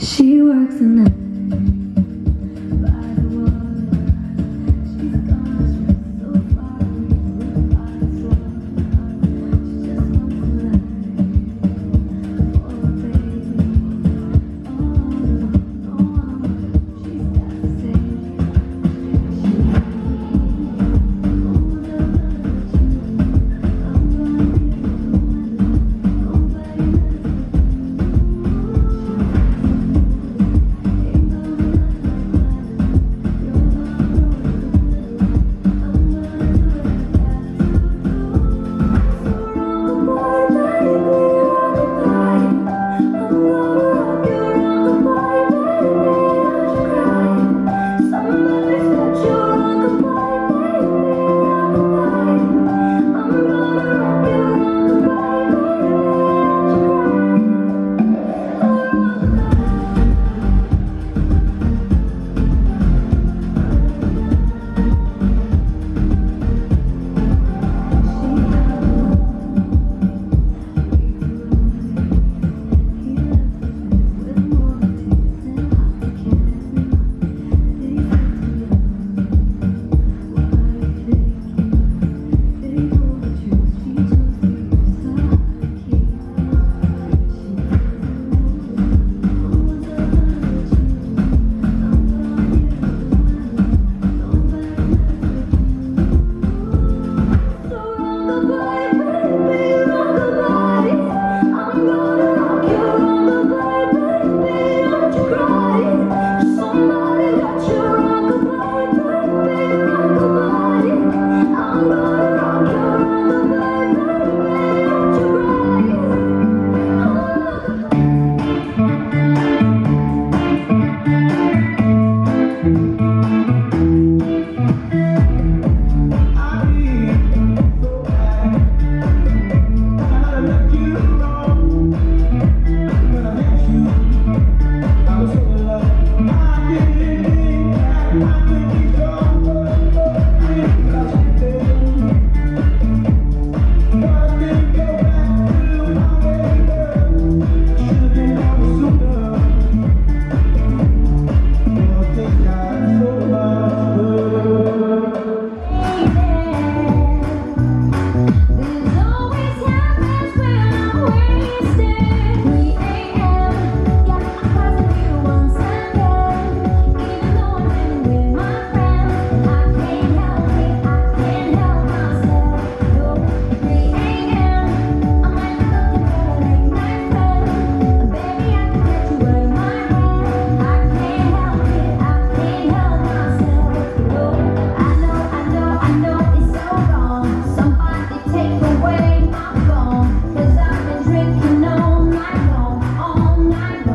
She works the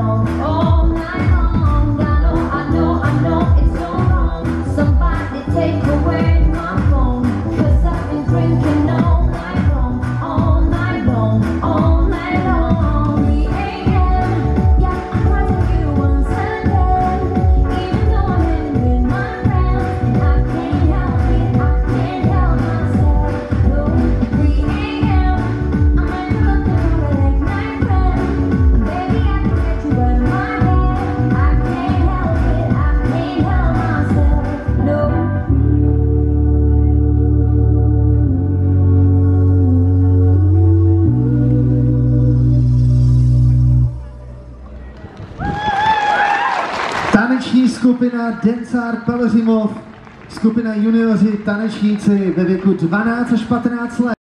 Oh. oh. Taneční skupina Dencár Peleřimov, skupina junioři tanečníci ve věku 12 až 15 let.